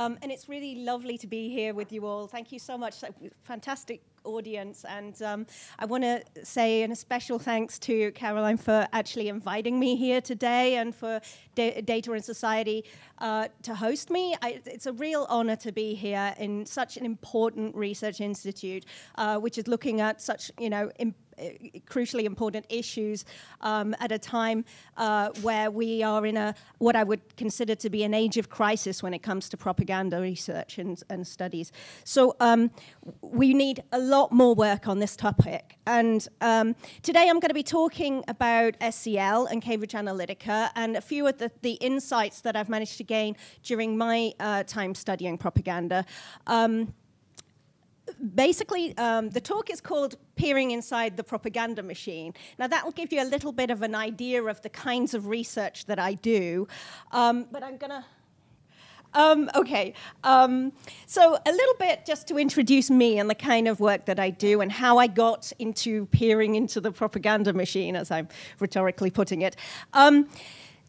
Um, and it's really lovely to be here with you all. Thank you so much. Fantastic audience. And um, I want to say a special thanks to Caroline for actually inviting me here today and for Data and Society uh, to host me. I, it's a real honor to be here in such an important research institute, uh, which is looking at such, you know, crucially important issues um, at a time uh, where we are in a what I would consider to be an age of crisis when it comes to propaganda research and, and studies. So um, we need a lot more work on this topic. And um, today I'm going to be talking about SCL and Cambridge Analytica and a few of the, the insights that I've managed to gain during my uh, time studying propaganda. Um, basically, um, the talk is called Peering Inside the Propaganda Machine. Now, that will give you a little bit of an idea of the kinds of research that I do. Um, but I'm going to. Um, okay, um, so a little bit just to introduce me and the kind of work that I do and how I got into peering into the propaganda machine, as I'm rhetorically putting it. Um,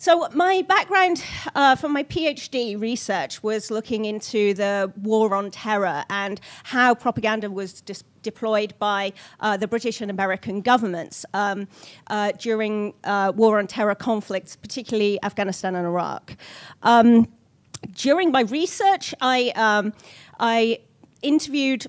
so my background uh, for my PhD research was looking into the war on terror and how propaganda was deployed by uh, the British and American governments um, uh, during uh, war on terror conflicts, particularly Afghanistan and Iraq. Um, during my research, I, um, I interviewed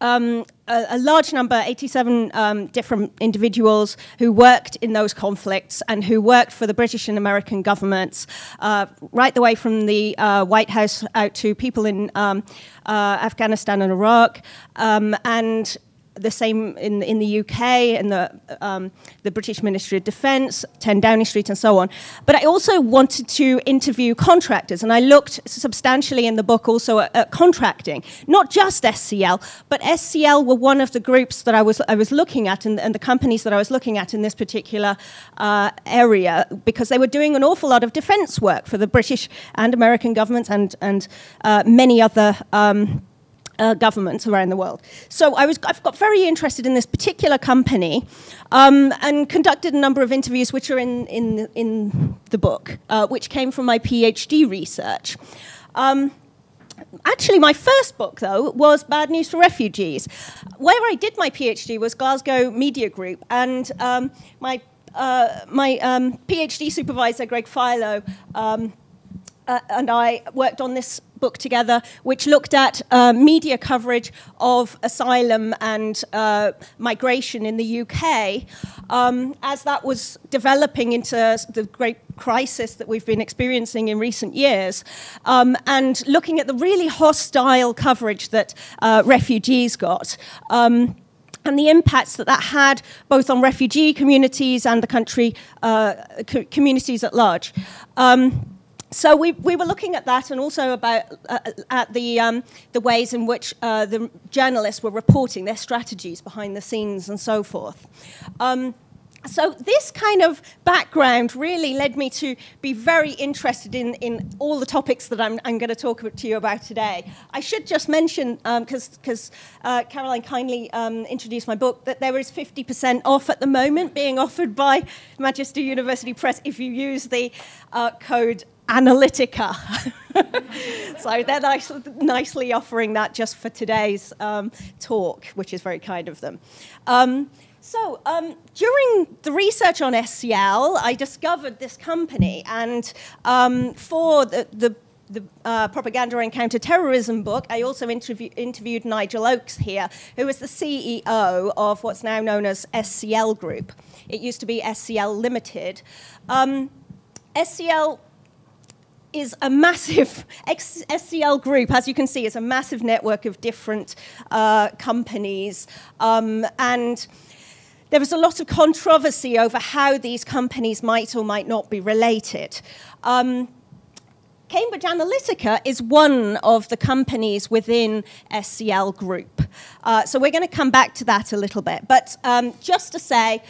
um, a, a, large number, 87 um, different individuals who worked in those conflicts and who worked for the British and American governments, uh, right the way from the uh, White House out to people in um, uh, Afghanistan and Iraq. Um, and the same in, in the UK and the, um, the British Ministry of Defence, 10 Downing Street, and so on. But I also wanted to interview contractors, and I looked substantially in the book also at, at, contracting, not just SCL, but SCL were one of the groups that I was, I was looking at and, and the companies that I was looking at in this particular uh, area because they were doing an awful lot of defence work for the British and American governments and, and uh, many other. Um, uh, governments around the world. So I was, I've got very interested in this particular company um, and conducted a number of interviews which are in, in, in the book, uh, which came from my PhD research. Um, actually, my first book, though, was Bad News for Refugees. Where I did my PhD was Glasgow Media Group, and um, my, uh, my um, PhD supervisor, Greg Philo, um, uh, and I worked on this book together, which looked at uh, media coverage of asylum and uh, migration in the UK um, as that was developing into the great crisis that we've been experiencing in recent years, um, and looking at the really hostile coverage that uh, refugees got. Um, and the impacts that that had both on refugee communities and the country uh, co communities at large. Um, so we, we were looking at that and also about uh, at the, um, the ways in which uh, the journalists were reporting their strategies behind the scenes and so forth. Um, so this kind of background really led me to be very interested in, in all the topics that I'm, I'm going to talk to you about today. I should just mention, because um, uh, Caroline kindly um, introduced my book, that there is 50% off at the moment being offered by Manchester University Press if you use the uh, code Analytica. so they're nice, nicely offering that just for today's um, talk, which is very kind of them. Um, so um, during the research on SCL, I discovered this company, and um, for the, the the uh, Propaganda and Counterterrorism book, I also interview, interviewed Nigel Oakes here, who is the CEO of what's now known as SCL Group. It used to be SCL Limited. Um, SCL is a massive SCL group, as you can see, it's a massive network of different uh, companies. Um, and there was a lot of controversy over how these companies might or might not be related. Um, Cambridge Analytica is one of the companies within SCL Group. Uh, so we're going to come back to that a little bit. But um, just to say,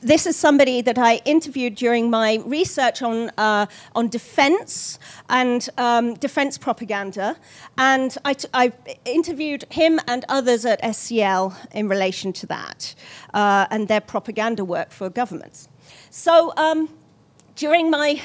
this is somebody that I interviewed during my research on, uh, on defense and um, defense propaganda. And I, I interviewed him and others at SCL in relation to that uh, and their propaganda work for governments. So um, during my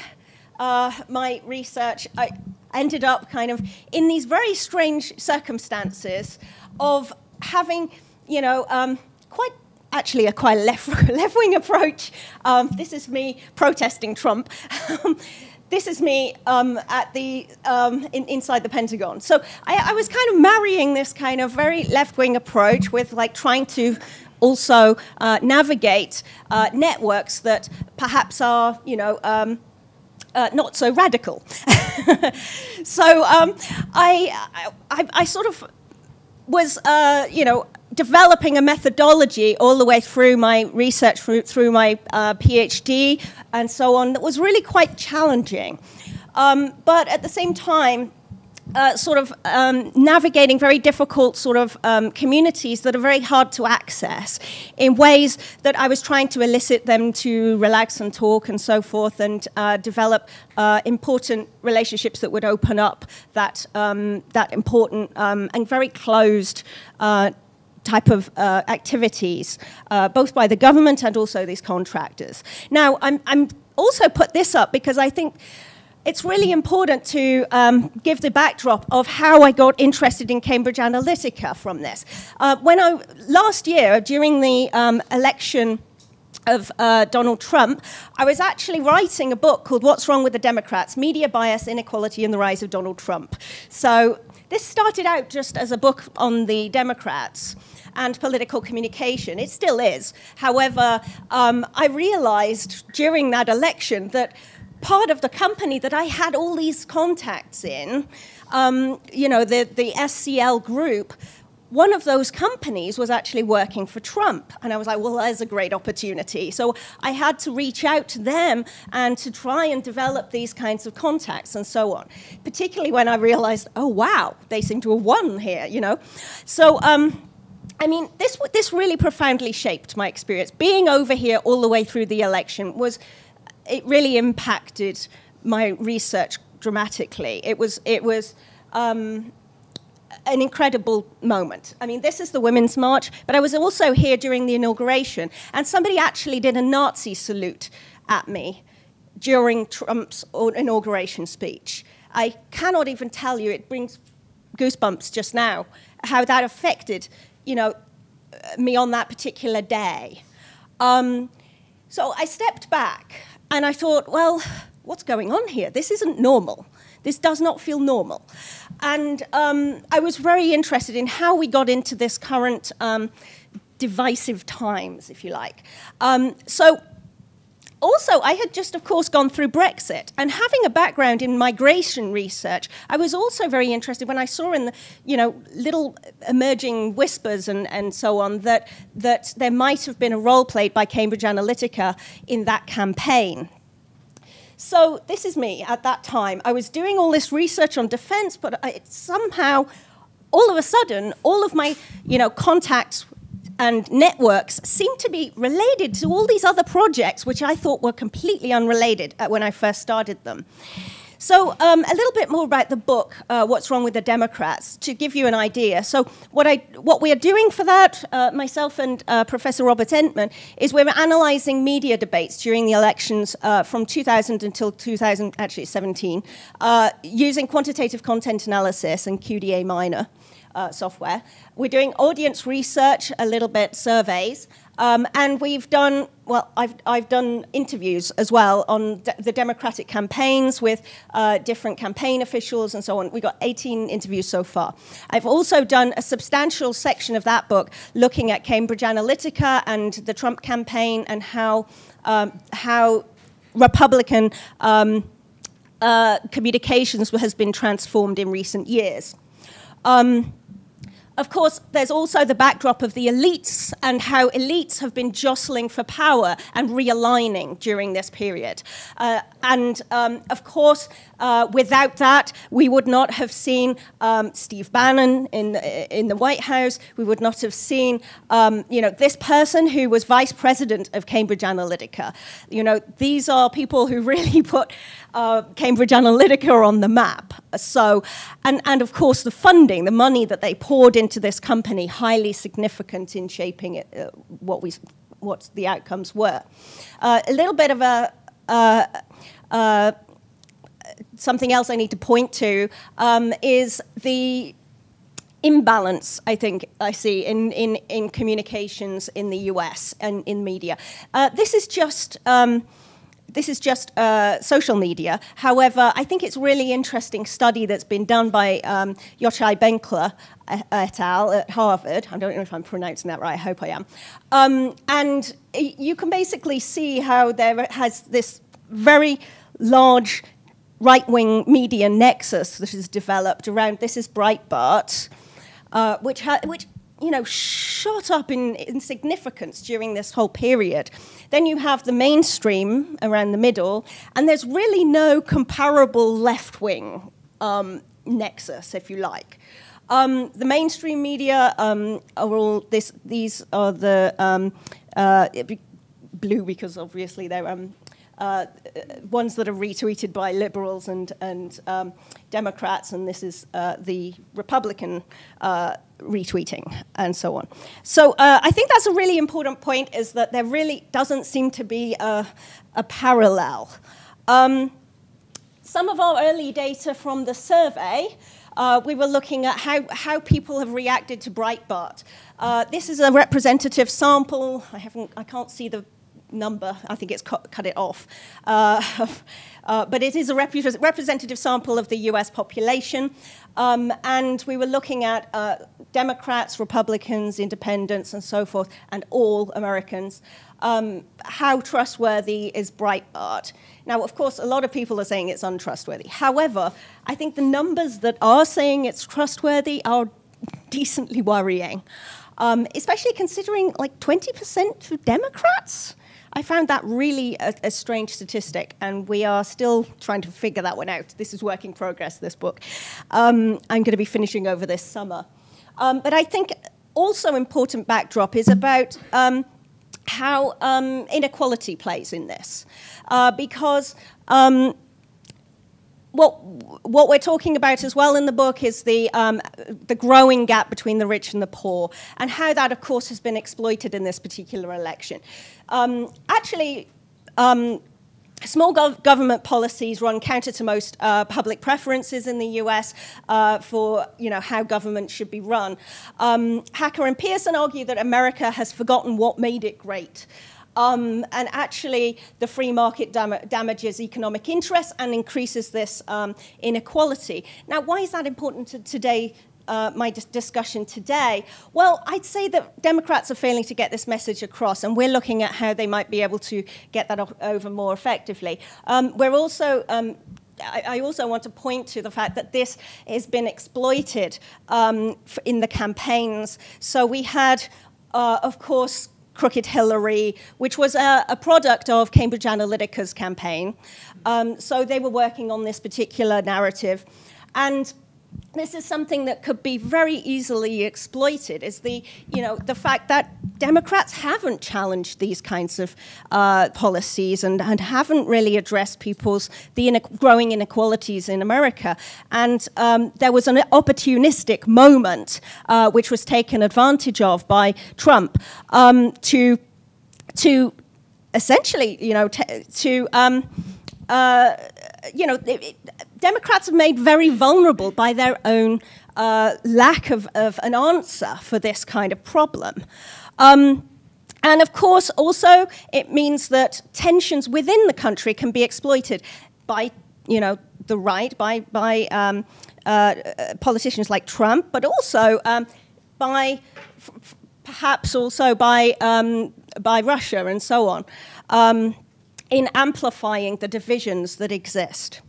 uh, my research, I ended up kind of in these very strange circumstances of having, you know, um, quite actually a quite left left wing approach. Um, this is me protesting Trump. this is me um, at the um, in, inside the Pentagon. So I, I, was kind of marrying this kind of very left wing approach with like trying to also uh, navigate uh, networks that perhaps are you know. Um, uh, not so radical. so um, I, I, I, sort of was, uh, you know, developing a methodology all the way through my research, through, my uh, PhD and so on, that was really quite challenging. Um, but at the same time, uh, sort of um, navigating very difficult sort of um, communities that are very hard to access in ways that I was trying to elicit them to relax and talk and so forth and uh, develop uh, important relationships that would open up that, um, that important um, and very closed uh, type of uh, activities, uh, both by the government and also these contractors. Now, I'm, I'm also put this up because I think it's really important to um, give the backdrop of how I got interested in Cambridge Analytica from this. Uh, when I last year during the um, election of uh, Donald Trump, I was actually writing a book called What's Wrong with the Democrats Media Bias, Inequality, and the Rise of Donald Trump. So this started out just as a book on the Democrats and political communication. It still is. However, um, I realized during that election that part of the company that I had all these contacts in, um, you know, the, the SCL group, one of those companies was actually working for Trump. And I was like, well, there's a great opportunity. So I had to reach out to them and to try and develop these kinds of contacts and so on. Particularly when I realized, oh, wow, they seem to have won here, you know. So, um, I mean, this, this really profoundly shaped my experience. Being over here all the way through the election was, it really impacted my research dramatically. It was, it was um, an incredible moment. I mean, this is the Women's March, but I was also here during the inauguration, and somebody actually did a Nazi salute at me during Trump's inauguration speech. I cannot even tell you, it brings goosebumps just now, how that affected you know, me on that particular day. Um, so I stepped back and I thought, well, what's going on here? This isn't normal. This does not feel normal. And um, I was very interested in how we got into this current um, divisive times, if you like. Um, so also, I had just, of course, gone through Brexit, and having a background in migration research, I was also very interested when I saw in the, you know, little emerging whispers and, and so on that, that there might have been a role played by Cambridge Analytica in that campaign. So this is me at that time. I was doing all this research on defense, but somehow, all of a sudden, all of my, you know, contacts and networks seem to be related to all these other projects, which I thought were completely unrelated uh, when I first started them. So, um, a little bit more about the book, uh, What's Wrong with the Democrats, to give you an idea. So, what, I, what we are doing for that, uh, myself and uh, Professor Robert Entman, is we're analyzing media debates during the elections uh, from 2000 until 2000, actually 17, uh, using quantitative content analysis and QDA Miner uh, software. We're doing audience research, a little bit surveys, um, and we've done, well, I've, I've done interviews as well on de the Democratic campaigns with uh, different campaign officials and so on. We've got 18 interviews so far. I've also done a substantial section of that book looking at Cambridge Analytica and the Trump campaign and how, um, how Republican um, uh, communications has been transformed in recent years. Um, of course, there's also the backdrop of the elites and how elites have been jostling for power and realigning during this period. Uh, and um, of course, uh, without that, we would not have seen um, Steve Bannon in, in the White House. We would not have seen, um, you know, this person who was vice president of Cambridge Analytica. You know, these are people who really put uh, Cambridge Analytica on the map. So, and, and of course, the funding, the money that they poured into this company, highly significant in shaping it, uh, what we, what the outcomes were. Uh, a little bit of a uh, uh, something else I need to point to um, is the imbalance I think I see in, in, in communications in the US and in media. Uh, this is just. Um, this is just uh, social media. However, I think it's really interesting study that's been done by um, Yochai Benkler et al. at Harvard. I don't know if I'm pronouncing that right. I hope I am. Um, and you can basically see how there has this very large right-wing media nexus that is developed around this is Breitbart, uh, which, which you know, shot up in, in significance during this whole period. Then you have the mainstream around the middle, and there's really no comparable left wing um, nexus, if you like. Um, the mainstream media um, are all this, these are the um, uh, blue because obviously they're um, uh, ones that are retweeted by liberals and, and um, Democrats, and this is uh, the Republican uh, retweeting and so on. So uh, I think that's a really important point is that there really doesn't seem to be a, a parallel. Um, some of our early data from the survey, uh, we were looking at how, how people have reacted to Breitbart. Uh, this is a representative sample. I, haven't, I can't see the number. I think it's cut, cut it off. Uh, uh, but it is a rep representative sample of the US population. Um, and we were looking at uh, Democrats, Republicans, independents, and so forth, and all Americans. Um, how trustworthy is Breitbart? Now, of course, a lot of people are saying it's untrustworthy. However, I think the numbers that are saying it's trustworthy are decently worrying, um, especially considering like 20% for Democrats. I found that really a, a, strange statistic, and we are still trying to figure that one out. This is work in progress, this book. Um, I'm going to be finishing over this summer. Um, but I think also important backdrop is about um, how um, inequality plays in this. Uh, because um, what, what we're talking about as well in the book is the, um, the growing gap between the rich and the poor, and how that, of course, has been exploited in this particular election. Um, actually, um, Small gov government policies run counter to most uh, public preferences in the US uh, for you know, how government should be run. Um, Hacker and Pierson argue that America has forgotten what made it great. Um, and actually, the free market dam damages economic interests and increases this um, inequality. Now, why is that important to today? Uh, my dis discussion today? Well, I'd say that Democrats are failing to get this message across, and we're looking at how they might be able to get that over more effectively. Um, we're also um, I, also want to point to the fact that this has been exploited um, in the campaigns. So we had, uh, of course, Crooked Hillary, which was a, a product of Cambridge Analytica's campaign. Um, so they were working on this particular narrative. And this is something that could be very easily exploited is the you know the fact that Democrats haven't challenged these kinds of uh, policies and, and haven't really addressed people's the growing inequalities in America. And um, there was an opportunistic moment uh, which was taken advantage of by Trump um, to to essentially you know to um, uh, you know, Democrats have made very vulnerable by their own uh, lack of, of, an answer for this kind of problem. Um, and of course, also, it means that tensions within the country can be exploited by, you know, the right, by, by um, uh, politicians like Trump, but also um, by, perhaps also by, um, by Russia and so on. Um, in amplifying the divisions that exist.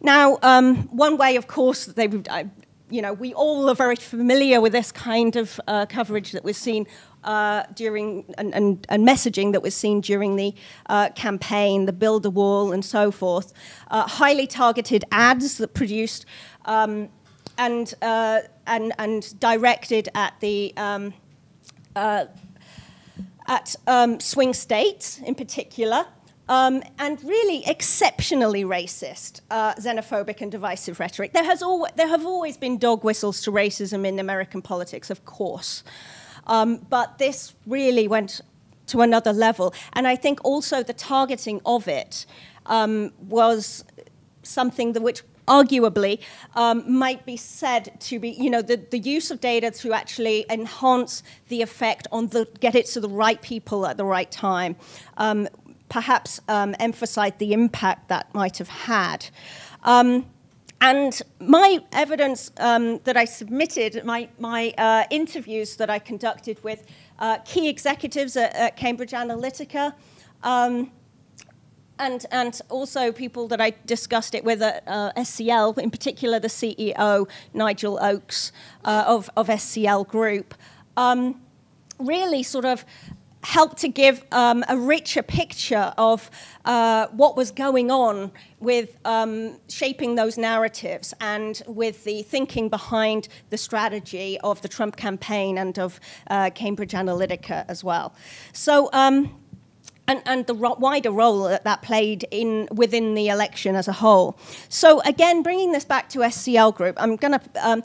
Now, um, one way, of course, they uh, you know, we all are very familiar with this kind of uh, coverage that was seen uh, during and, and, and, messaging that was seen during the uh, campaign, the build a wall, and so forth. Uh, highly targeted ads that produced um, and uh, and and directed at the um, at um, swing states in particular um, and really exceptionally racist, uh, xenophobic, and divisive rhetoric. There, has al- there have always been dog whistles to racism in American politics, of course. Um, but this really went to another level. And I think also the targeting of it um, was something that which arguably um, might be said to be, you know, the, the use of data to actually enhance the effect on the, get it to the right people at the right time, um, perhaps um, the impact that might have had. Um, and my evidence um, that I submitted, my, my uh, interviews that I conducted with uh, key executives at, at Cambridge Analytica, um, and, and also people that I discussed it with at uh, SCL, in particular the CEO, Nigel Oakes uh, of, of SCL Group, um, really sort of helped to give um, a richer picture of uh, what was going on with um, shaping those narratives and with the thinking behind the strategy of the Trump campaign and of uh, Cambridge Analytica as well. So, um, and, and the wider role that that played in within the election as a whole. So again, bringing this back to SCL Group, I'm going to um,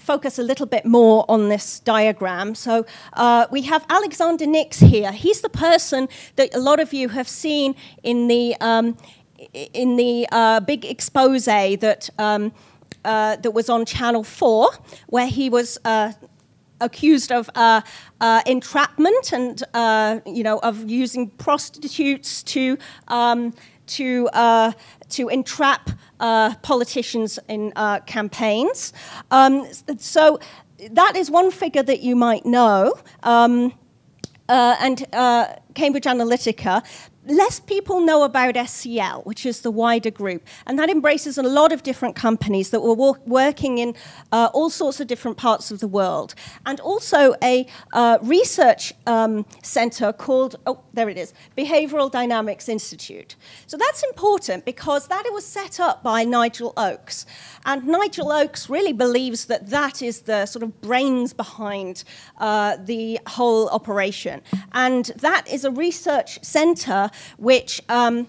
focus a little bit more on this diagram. So uh, we have Alexander Nix here. He's the person that a lot of you have seen in the um, in the uh, big expose that. Um, uh, that was on Channel 4, where he was uh, accused of uh, uh, entrapment and you know of using prostitutes to um, to uh, to entrap uh, politicians in uh, campaigns. Um, so that is one figure that you might know. Um, and Cambridge Analytica less people know about SCL, which is the wider group, and that embraces a lot of different companies that were working in uh, all sorts of different parts of the world, and also a uh, research um, center called, oh, there it is, Behavioral Dynamics Institute. So that's important because that was set up by Nigel Oakes, and Nigel Oakes really believes that that is the sort of brains behind uh, the whole operation, and that is a research center which um,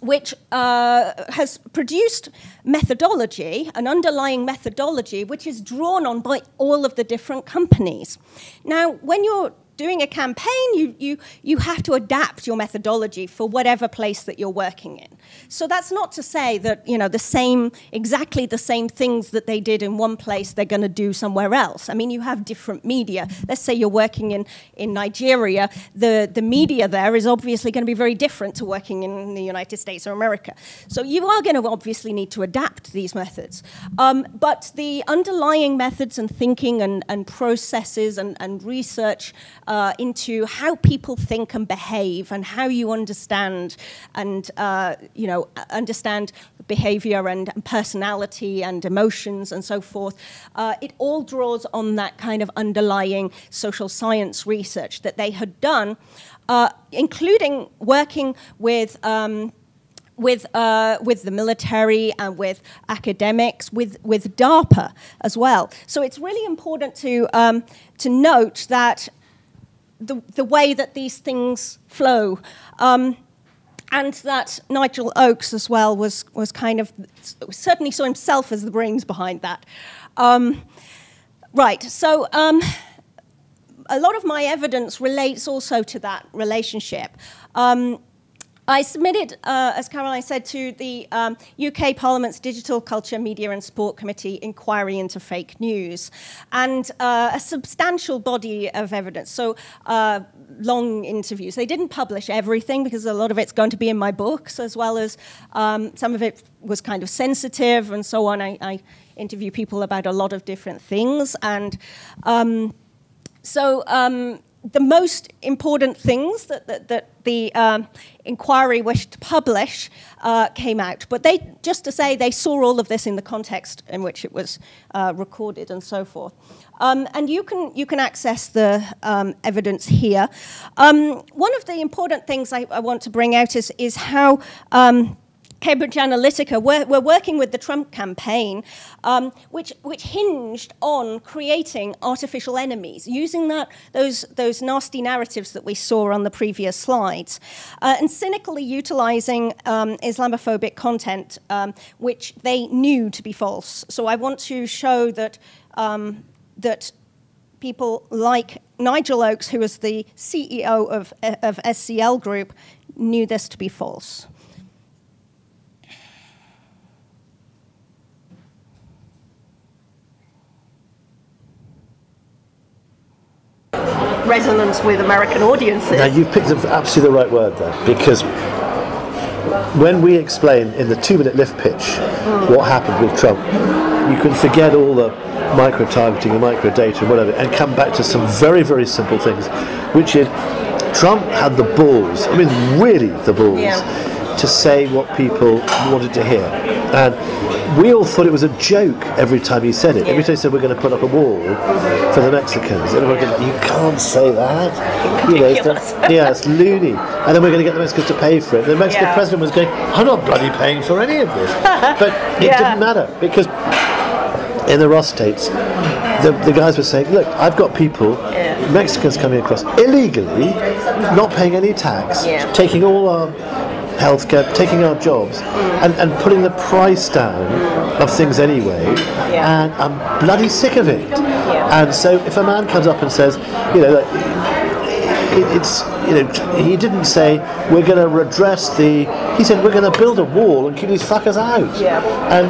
which uh, has produced methodology, an underlying methodology, which is drawn on by all of the different companies. Now, when you're doing a campaign, you, you, you have to adapt your methodology for whatever place that you're working in. So that's not to say that, you know, the same, exactly the same things that they did in one place, they're going to do somewhere else. I mean, you have different media. Let's say you're working in, in Nigeria, the, the media there is obviously going to be very different to working in the United States or America. So you are going to obviously need to adapt these methods. Um, but the underlying methods and thinking and, and processes and, and research uh, into how people think and behave and how you understand and uh, you know understand behavior and personality and emotions and so forth. Uh, it all draws on that kind of underlying social science research that they had done, uh, including working with. Um, with, uh, with the military and with academics, with, with DARPA as well. So it's really important to, um, to note that the, the way that these things flow. Um, and that Nigel Oakes as well was, was kind of, certainly saw himself as the brains behind that. Um, right, so um, a lot of my evidence relates also to that relationship. Um, I submitted, uh, as Caroline said, to the um, UK Parliament's Digital Culture, Media and Sport Committee inquiry into fake news, and uh, a substantial body of evidence. So uh, long interviews. They didn't publish everything because a lot of it's going to be in my books, as well as um, some of it was kind of sensitive and so on. I, I, interview people about a lot of different things, and um, so um, the most important things that, that, that the um, inquiry wished to publish uh, came out. But they, just to say, they saw all of this in the context in which it was uh, recorded and so forth. Um, and you can, you can access the um, evidence here. Um, one of the important things I, I, want to bring out is, is how um, Cambridge Analytica, we're, we're, working with the Trump campaign, um, which, which hinged on creating artificial enemies, using that, those, those nasty narratives that we saw on the previous slides, uh, and cynically utilizing um, Islamophobic content, um, which they knew to be false. So I want to show that, um, that people like Nigel Oakes, who was the CEO of, of SCL Group, knew this to be false. Resonance with American audiences. Now you've picked up absolutely the right word there because when we explain in the two-minute lift pitch mm. what happened with Trump, you can forget all the micro-targeting and micro-data and whatever, and come back to some very, very simple things, which is Trump had the balls, I mean really the balls, yeah. to say what people wanted to hear. And we all thought it was a joke every time he said it. Yeah. Every time he said we're going to put up a wall for the Mexicans, going, you can't say that. You know, it's yeah, it's loony. And then we're going to get the Mexicans to pay for it. The Mexican yeah. president was going, I'm not bloody paying for any of this. But it yeah. didn't matter because in the Ross states, the, the guys were saying, look, I've got people, Mexicans coming across illegally, not paying any tax, taking all our healthcare, taking our jobs, mm. and, and putting the price down of things anyway. Yeah. And I'm bloody sick of it. Yeah. And so if a man comes up and says, you know, it, it's you know, he didn't say we're going to redress the. He said we're going to build a wall and keep these fuckers out. Yeah. And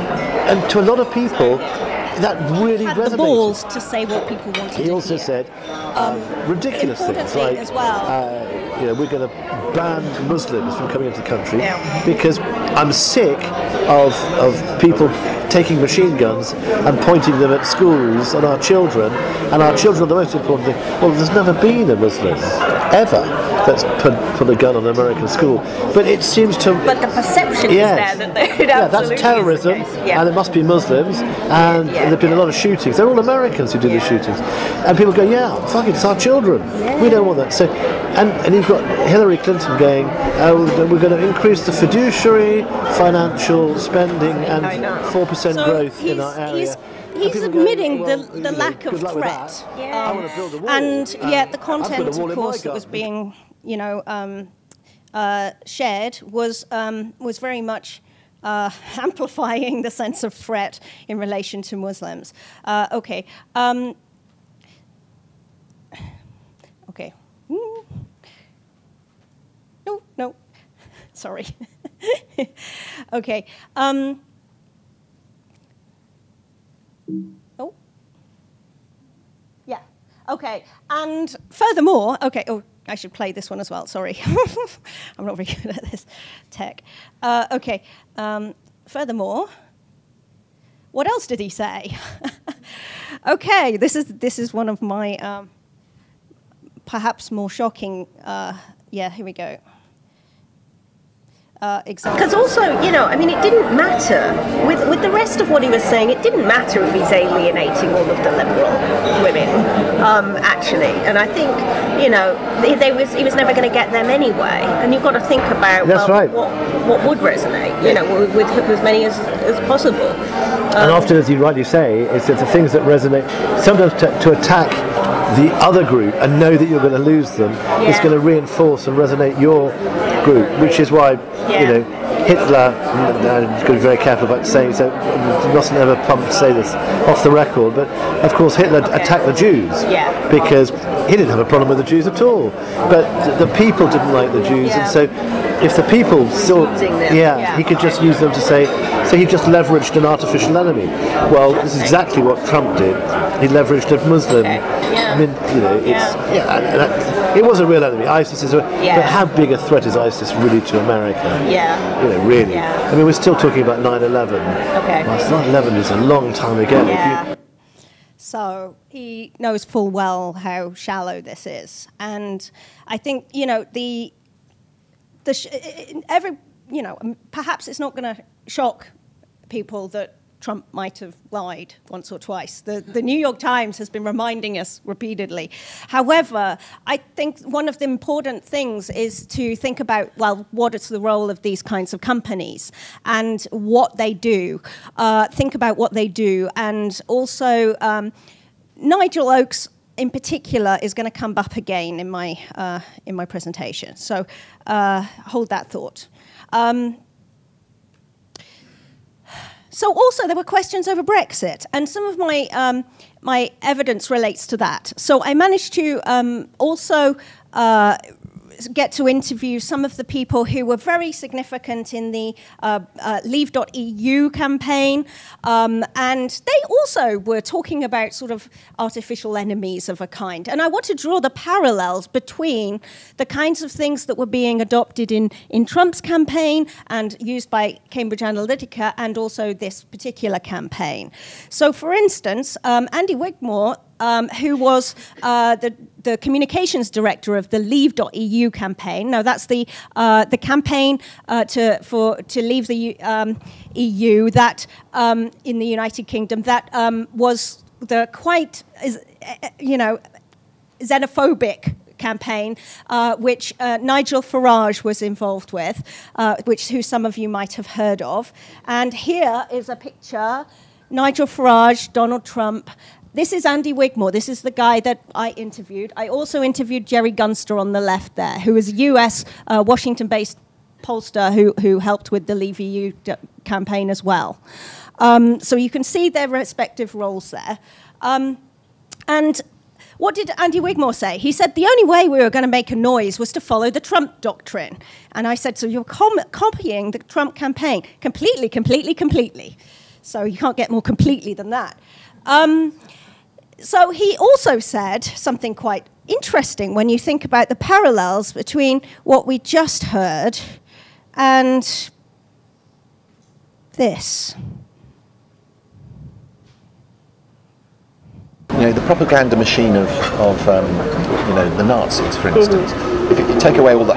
and to a lot of people, that really had resonated. the balls to say what people wanted. He also said um, ridiculous things like, as well. uh, you know, we're going to ban Muslims from coming into the country yeah. because I'm sick of of people taking machine guns and pointing them at schools and our children, and our children are the most important thing. Well, there's never been a Muslim ever that's put, put a gun on an American school, but it seems to. But the perception yes. is there that they yeah, that's terrorism, yeah. and it must be Muslims, and yeah, there've been a lot of shootings. They're all Americans who do the shootings, and people go, yeah, fuck it, it's our children. We don't want that. So, and and you've got Hillary Clinton going, oh, we're going to increase the fiduciary financial spending and four percent percent so growth in our area. He's, he's admitting well, the, the lack know, of threat. Yeah. And yet the content, of course, that was being, you know, um, uh, shared was um, was very much uh, amplifying the sense of threat in relation to Muslims. Uh, okay. Um, okay. No, no. Sorry. okay. Um, Oh. Yeah. Okay. And furthermore, okay. Oh, I should play this one as well. Sorry. I'm not very good at this tech. Uh, okay. Um, furthermore, what else did he say? okay. This is this is one of my um, perhaps more shocking. Uh, yeah. Here we go uh. Because also, you know, I mean, it didn't matter with with the rest of what he was saying. It didn't matter if he's alienating all of the liberal women, um, actually. And I think, you know, they, was he was never going to get them anyway. And you've got to think about well, right. what what would resonate, you know, with, with as many as as possible. Um, and often, as you rightly say, it's, it's the things that resonate. Sometimes to, to attack the other group and know that you're going to lose them yeah. is going to reinforce and resonate your group, which is why yeah. you know Hitler. I'm going to be very careful about saying so. You mustn't ever pump say this off the record, but of course Hitler okay. attacked the Jews yeah. because he didn't have a problem with the Jews at all, but the people didn't like the Jews, yeah. and so if the people saw, yeah, yeah, he could just use them to say. So he just leveraged an artificial enemy. Well, this is exactly what Trump did. He leveraged a Muslim. Okay. Yeah. I mean, you know, it's yeah. That, it was a real enemy. ISIS is a. Yeah. But how big a threat is ISIS really to America? Yeah. You know, really. Yeah. I mean, we're still talking about 9/11. Okay. Well, 9/11 is a long time ago. Yeah. So he knows full well how shallow this is, and I think you know the the every you know perhaps it's not going to shock people that Trump might have lied once or twice. The, the New York Times has been reminding us repeatedly. However, I think one of the important things is to think about well, what is the role of these kinds of companies and what they do. Uh, think about what they do. And also, um, Nigel Oakes in particular is going to come up again in my, uh, in my presentation. So uh, hold that thought. Um, so also there were questions over Brexit, and some of my um, my evidence relates to that. So I managed to um, also uh, get to interview some of the people who were very significant in the uh, uh, Leave.eu campaign. Um, and they also were talking about sort of artificial enemies of a kind. And I want to draw the parallels between the kinds of things that were being adopted in, in Trump's campaign and used by Cambridge Analytica and also this particular campaign. So, for instance, um, Andy Wigmore um, who was uh, the, the communications director of the Leave.eu campaign. Now, that's the, uh, the campaign uh, to, for, to leave the um, EU that um, in the United Kingdom that um, was the quite, you know, xenophobic campaign, uh, which uh, Nigel Farage was involved with, uh, which who some of you might have heard of. And here is a picture. Nigel Farage, Donald Trump, this is Andy Wigmore. This is the guy that I interviewed. I also interviewed Gerry Gunster on the left there, who is a US uh, Washington based pollster who, who helped with the Leave EU campaign as well. Um, so you can see their respective roles there. Um, and what did Andy Wigmore say? He said the only way we were going to make a noise was to follow the Trump doctrine. And I said, so you're copying the Trump campaign completely, completely, completely. So you can't get more completely than that. Um, so he also said something quite interesting when you think about the parallels between what we just heard and this. You know, the propaganda machine of, of um, you know, the Nazis, for instance, mm-hmm. if you take away all the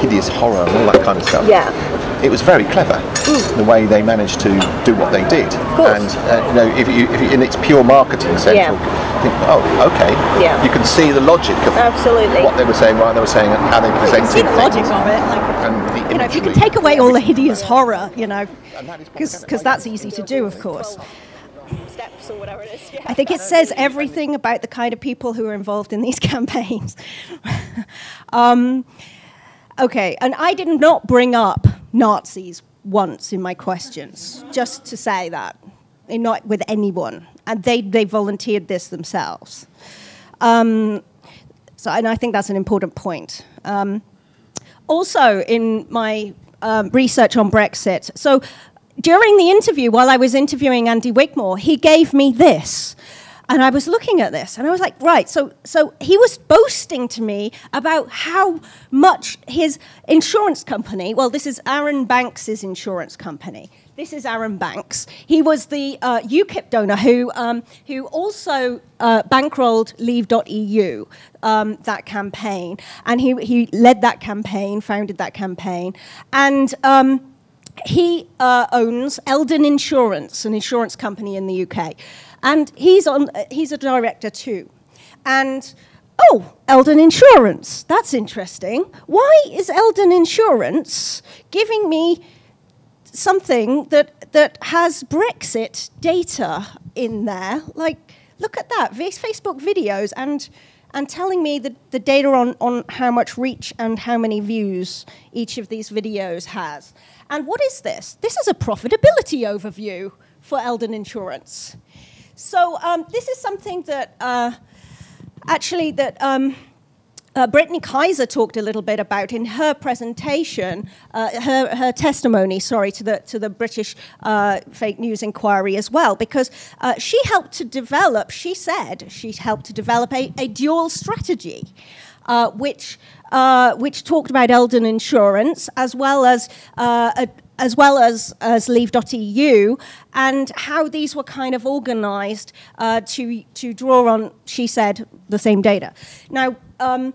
hideous horror and all that kind of stuff, yeah it was very clever mm. the way they managed to do what they did. And uh, you know, if you, if you, in its pure marketing sense, yeah. think, oh, okay, yeah. you can see the logic of Absolutely. what they were saying, why they were saying, and how they presented. You can see the logic of it. Like, you know, if you can take away all the hideous horror, you know, because that's easy to do, of course. Steps or whatever it is. Yeah. I think it says everything about the kind of people who are involved in these campaigns. um, okay, and I did not bring up Nazis once in my questions, just to say that, and not with anyone. And they, they volunteered this themselves. Um, so, and I think that's an important point. Um, also, in my um, research on Brexit, so during the interview, while I was interviewing Andy Wigmore, he gave me this. And I was looking at this and I was like, right, so, so he was boasting to me about how much his insurance company, well, this is Arron Banks' insurance company. This is Arron Banks. He was the uh, UKIP donor who, um, who also uh, bankrolled Leave.eu, um, that campaign. And he, he led that campaign, founded that campaign. And um, he uh, owns Eldon Insurance, an insurance company in the UK. And he's, on, uh, he's a director too. And oh, Eldon Insurance, that's interesting. Why is Eldon Insurance giving me something that, that has Brexit data in there? Like, look at that, Facebook videos and, and telling me the, the data on, on how much reach and how many views each of these videos has. And what is this? This is a profitability overview for Eldon Insurance. So um, this is something that uh, actually that um, uh, Brittany Kaiser talked a little bit about in her presentation, uh, her, her testimony, sorry, to the, to the British uh, fake news inquiry as well, because uh, she helped to develop, she said, she helped to develop a, a dual strategy. Uh, which uh, which talked about Eldon Insurance as well as a, as well as, as Leave.eu, and how these were kind of organized uh, to, to draw on, she said, the same data. Now, um,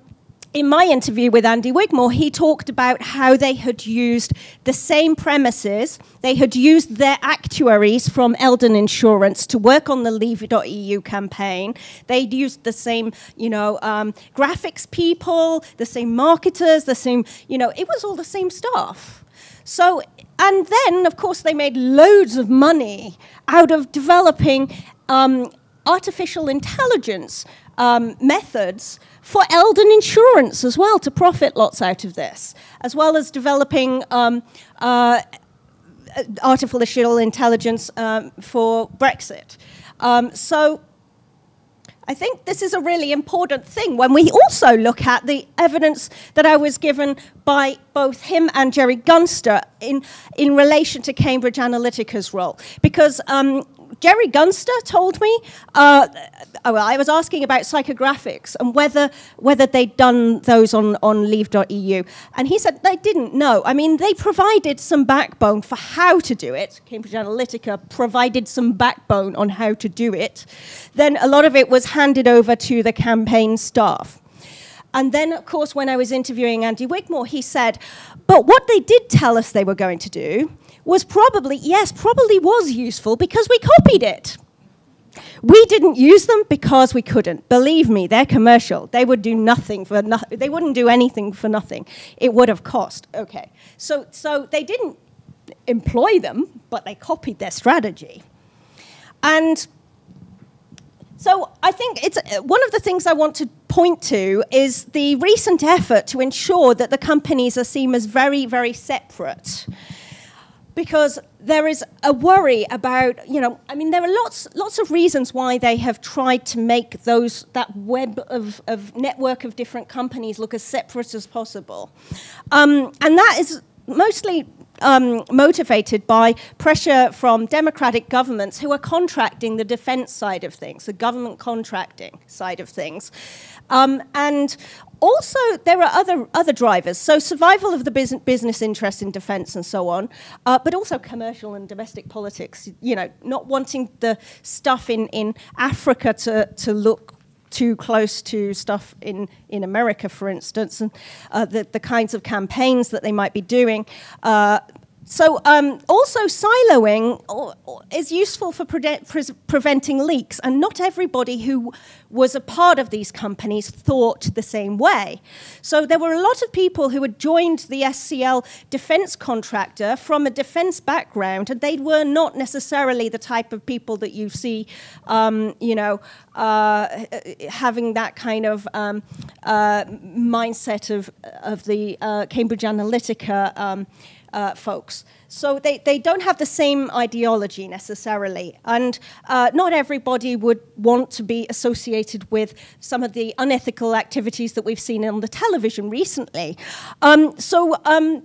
in my interview with Andy Wigmore, he talked about how they had used the same premises. They had used their actuaries from Eldon Insurance to work on the Leave.eu campaign. They'd used the same, you know, um, graphics people, the same marketers, the same, you know, it was all the same stuff. So and then, of course, they made loads of money out of developing um, artificial intelligence um, methods for Eldon Insurance as well to profit lots out of this, as well as developing um, uh, artificial intelligence um, for Brexit. Um, so I think this is a really important thing when we also look at the evidence that I was given by both him and Gerry Gunster in, in relation to Cambridge Analytica's role. Because um, Gerry Gunster told me, uh, oh, well, I was asking about psychographics and whether, whether they'd done those on, on leave.eu. And he said they didn't know. I mean, they provided some backbone for how to do it. Cambridge Analytica provided some backbone on how to do it. Then a lot of it was handed over to the campaign staff. And then, of course, when I was interviewing Andy Wigmore, he said, but what they did tell us they were going to do was probably, yes, probably was useful because we copied it. We didn't use them because we couldn't. Believe me, they're commercial. They would do nothing for no, they wouldn't do anything for nothing. It would have cost. Okay. So so they didn't employ them, but they copied their strategy. And so I think it's uh, one of the things I want to point to is the recent effort to ensure that the companies are seen as very, very separate because there is a worry about, you know, I mean, there are lots, lots of reasons why they have tried to make those, that web of, of network of different companies look as separate as possible. Um, and that is mostly um, motivated by pressure from democratic governments who are contracting the defense side of things, the government contracting side of things. Um, and also, there are other, other drivers. So, survival of the business, business interest in defense and so on, uh, but also commercial and domestic politics. You know, not wanting the stuff in, in Africa to, to look too close to stuff in, in America, for instance, and uh, the, the kinds of campaigns that they might be doing. Uh, so um, also siloing is useful for pre pre preventing leaks, and not everybody who was a part of these companies thought the same way. So there were a lot of people who had joined the SCL defense contractor from a defense background, and they were not necessarily the type of people that you see, um, you know, uh, having that kind of um, uh, mindset of, of the uh, Cambridge Analytica um, uh, folks. So they, they don't have the same ideology necessarily. And uh, not everybody would want to be associated with some of the unethical activities that we've seen on the television recently. Um, so um,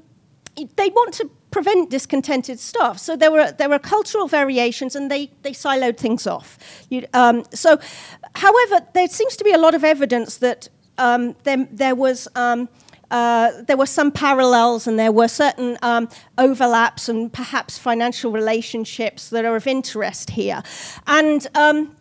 they want to prevent discontented staff. So there were there were cultural variations, and they they siloed things off. You, um, so, however, there seems to be a lot of evidence that um, there, there was um, uh, there were some parallels and there were certain um, overlaps and perhaps financial relationships that are of interest here. And um,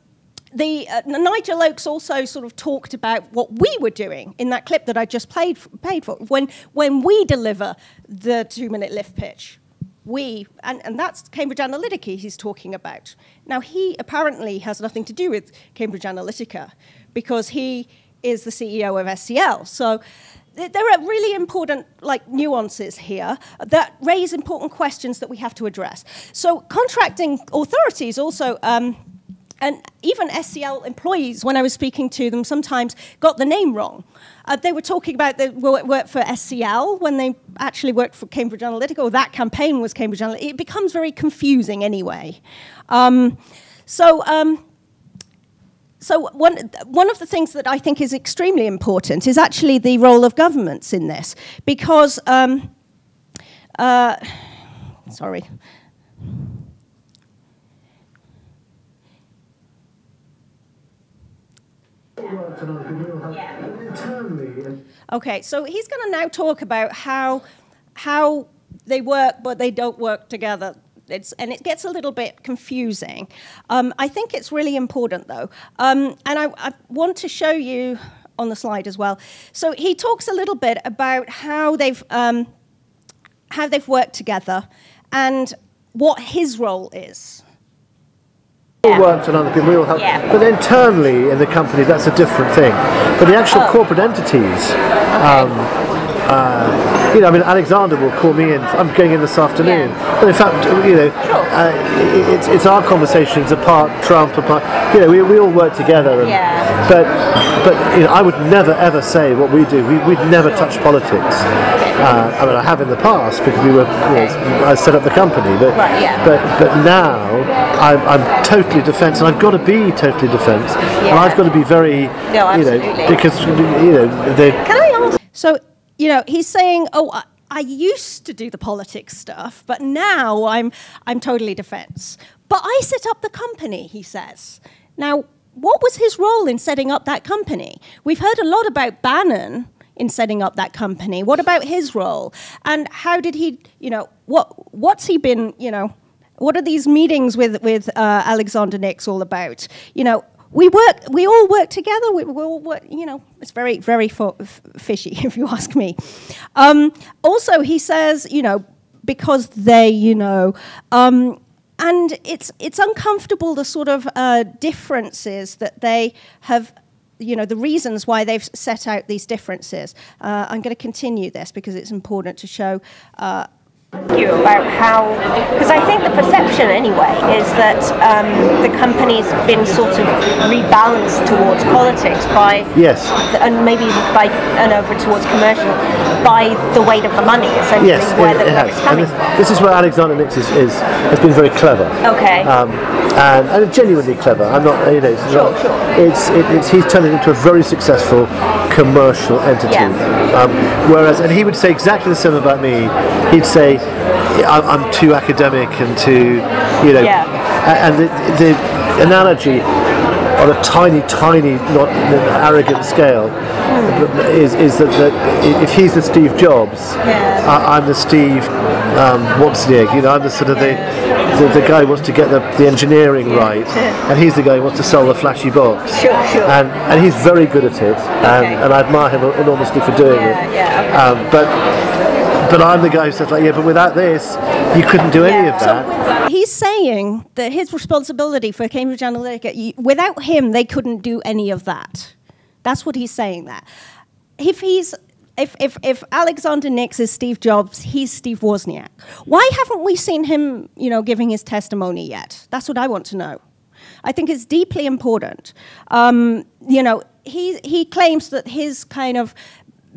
the, uh, Nigel Oakes also sort of talked about what we were doing in that clip that I just played, paid for. When, when we deliver the two minute lift pitch, we, and, and that's Cambridge Analytica he's talking about. Now, he apparently has nothing to do with Cambridge Analytica because he is the CEO of SCL. So there are really important like nuances here that raise important questions that we have to address. So contracting authorities also um, and even SCL employees, when I was speaking to them, sometimes got the name wrong. Uh, they were talking about they work for SCL when they actually worked for Cambridge Analytica, or that campaign was Cambridge Analytica. It becomes very confusing anyway. Um, so um, so one, one of the things that I think is extremely important is actually the role of governments in this, because, um, uh, sorry. Okay, so he's going to now talk about how how they work, but they don't work together it's, and it gets a little bit confusing. Um, I think it's really important, though. Um, and I, I, want to show you on the slide as well. So he talks a little bit about how they've, um, how they've worked together and what his role is. We all worked on other people, we all helped. Yeah. But internally in the company, that's a different thing. But the actual oh. corporate entities, um, uh, you know, I mean, Alexander will call me in. I'm going in this afternoon. Yeah. But in fact, you know, uh, it's, it's our conversations apart Trump, apart. You know, we, we all work together. And, Yeah. But but you know, I would never ever say what we do. We, we'd never touch politics. Uh, I mean, I have in the past because we were. You know, I set up the company, but Right, yeah. but but now I'm, I'm totally defence, and I've got to be totally defence, and I've got to be very, No, you know, because you know they. Can I ask? So, you know, he's saying, "Oh, I, I used to do the politics stuff, but now I'm I'm totally defense." But I set up the company, he says. Now, what was his role in setting up that company? We've heard a lot about Bannon in setting up that company. What about his role? And how did he, you know, what what's he been, you know, what are these meetings with with uh, Alexander Nix all about? You know, we work, we all work together. We, we all work, you know, it's very, very fishy, if you ask me. Um, also, he says, you know, because they, you know, um, and it's it's uncomfortable the sort of uh, differences that they have. You know the reasons why they've set out these differences. Uh, I'm going to continue this because it's important to show uh, you about how, because I think the perception anyway is that um, the company's been sort of rebalanced towards politics by, Yes. and maybe by and over towards commercial by the weight of the money, essentially, Yes, where, it, the, it has. it's And coming this, from. this is where Alexander Nix is, is has been very clever. Okay. Um, and, and genuinely clever. I'm not, you know, it's, Sure, not, sure. it's, it, it's he's turned it into a very successful commercial entity. Yeah. Um, whereas, and he would say exactly the same about me. He'd say, I'm, I'm too academic and too, you know, Yeah. and the, the analogy on a tiny, tiny, not an arrogant scale, is, is that, that if he's the Steve Jobs, Yeah. I, I'm the Steve um, Wozniak. You know, I'm the sort of the, the, the guy who wants to get the, the engineering right, and he's the guy who wants to sell the flashy box. Sure, sure. And, and he's very good at it, and, Okay. and I admire him enormously for doing Yeah, it. yeah, um, but but I'm the guy who says like, yeah, but without this, you couldn't do any Yeah. of So that. He's saying that his responsibility for Cambridge Analytica, without him, they couldn't do any of that. That's what he's saying. That if he's if, if, if Alexander Nix is Steve Jobs, he's Steve Wozniak. Why haven't we seen him, you know, giving his testimony yet? That's what I want to know. I think it's deeply important. Um, you know, he he claims that his kind of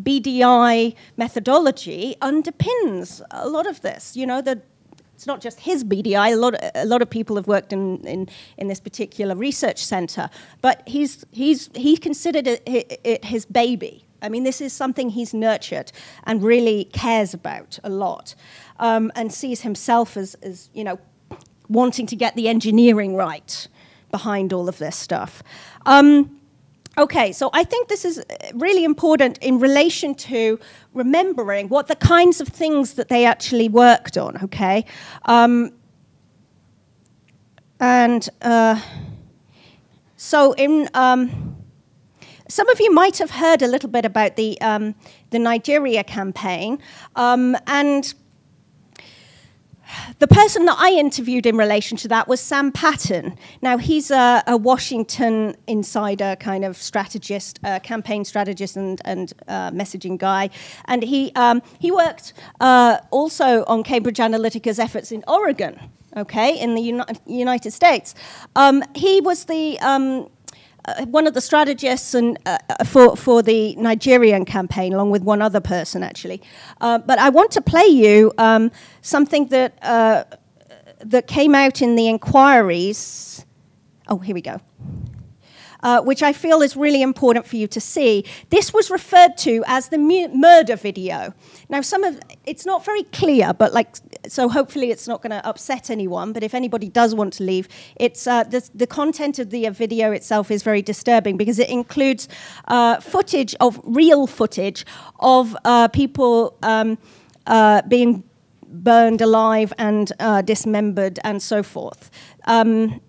BDI methodology underpins a lot of this. You know, that it's not just his BDI. A lot, a lot of people have worked in, in, in this particular research center, but he's, he's, he considered it, it, it his baby. I mean, this is something he's nurtured and really cares about a lot, um, and sees himself as, as, you know, wanting to get the engineering right behind all of this stuff. Um, Okay, so I think this is uh, really important in relation to remembering what the kinds of things that they actually worked on, okay? Um, and uh, so in. Um, some of you might have heard a little bit about the, um, the Nigeria campaign, um, and the person that I interviewed in relation to that was Sam Patten. Now, he's a, a Washington insider kind of strategist, uh, campaign strategist, and, and uh, messaging guy. And he, um, he worked uh, also on Cambridge Analytica's efforts in Oregon, okay, in the Uni- United States. Um, he was the um, one of the strategists and, uh, for, for the Nigerian campaign, along with one other person, actually. Uh, but I want to play you um, something that, uh, that came out in the inquiries. Oh, here we go. Uh, which I feel is really important for you to see. This was referred to as the mu- murder video. Now, some of it's not very clear, but like, so hopefully it's not going to upset anyone. But if anybody does want to leave, it's uh, the, the content of the uh, video itself is very disturbing because it includes uh, footage of real footage of uh, people um, uh, being burned alive and dismembered and so forth. Um,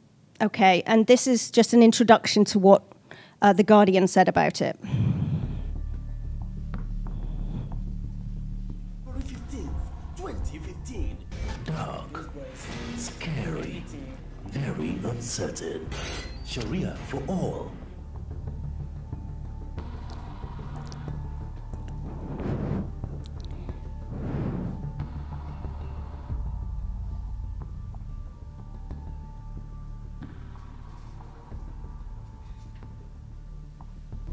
okay, and this is just an introduction to what uh, The Guardian said about it. February 15th, 2015. Dark, scary, very uncertain. Sharia for all.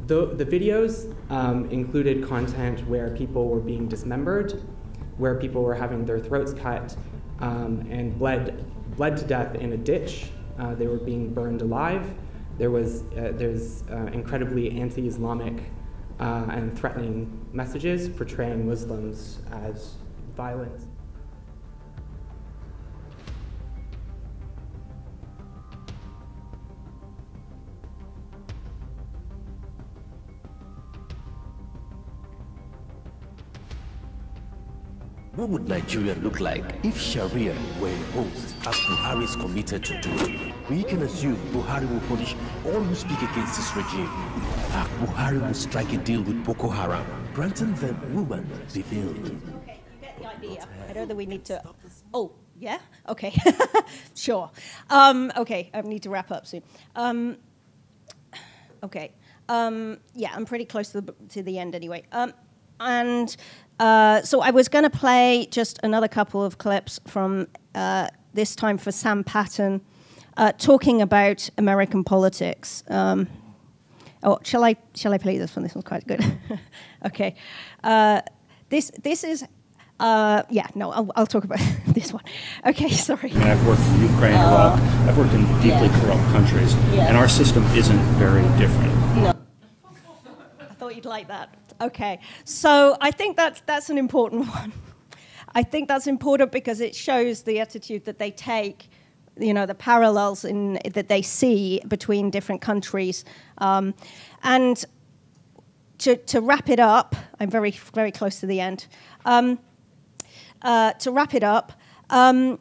The, the videos um, included content where people were being dismembered, where people were having their throats cut um, and bled, bled to death in a ditch. Uh, they were being burned alive. There was uh, there's uh, incredibly anti-Islamic uh, and threatening messages portraying Muslims as violent. What would Nigeria look like if Sharia were imposed as Buhari is committed to do? We can assume Buhari will punish all who speak against this regime. Ah, Buhari will strike a deal with Boko Haram, granting them women be veiled. Okay, you get the idea. I don't think we need to. Oh, yeah? Okay. sure. Um, okay, I need to wrap up soon. Um, okay. Um, yeah, I'm pretty close to the, to the end anyway. Um, and uh, so I was going to play just another couple of clips from uh, this time for Sam Patten uh, talking about American politics. Um, oh, shall I shall I play this one? This one's quite good. okay, uh, this this is. Uh, yeah, no, I'll, I'll talk about this one. Okay, sorry. I mean, I've worked in Ukraine, Iraq. I've worked in deeply yeah. corrupt countries, Yeah. and our system isn't very different. No. I thought you'd like that. Okay, so I think that's that's an important one. I think that's important because it shows the attitude that they take, you know, the parallels in that they see between different countries, um, and to, to wrap it up, I'm very very close to the end. Um, uh, to wrap it up, um,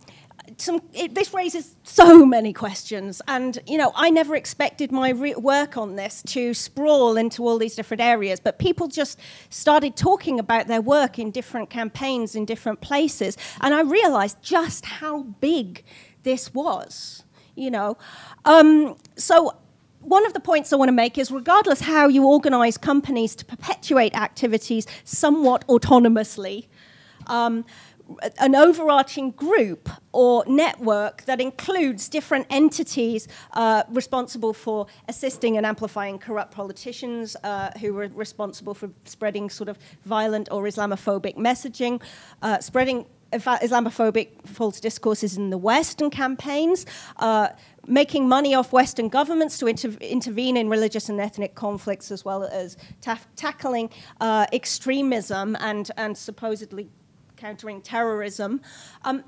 some, it, this raises so many questions, and you know, I never expected my work on this to sprawl into all these different areas. But people just started talking about their work in different campaigns in different places, and I realized just how big this was. You know, um, so one of the points I want to make is regardless how you organize companies to perpetuate activities somewhat autonomously, um, an overarching group or network that includes different entities uh, responsible for assisting and amplifying corrupt politicians uh, who were responsible for spreading sort of violent or Islamophobic messaging, uh, spreading Islamophobic false discourses in the Western campaigns, uh, making money off Western governments to inter- intervene in religious and ethnic conflicts, as well as ta- tackling uh, extremism and, and supposedly countering terrorism. Um,